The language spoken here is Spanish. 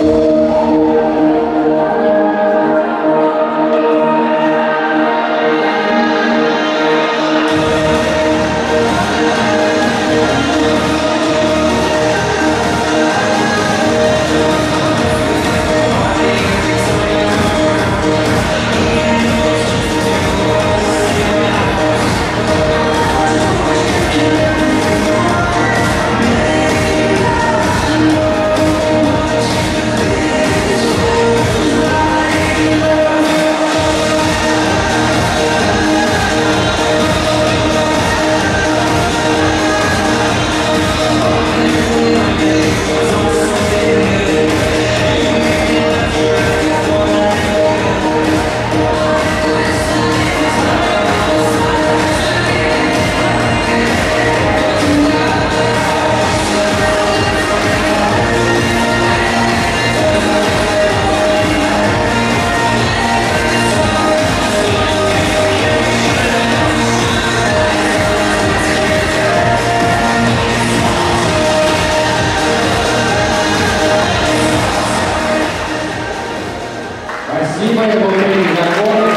Thank. Acima y Botelli,